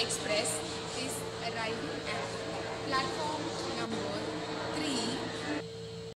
Express is arriving at platform number 3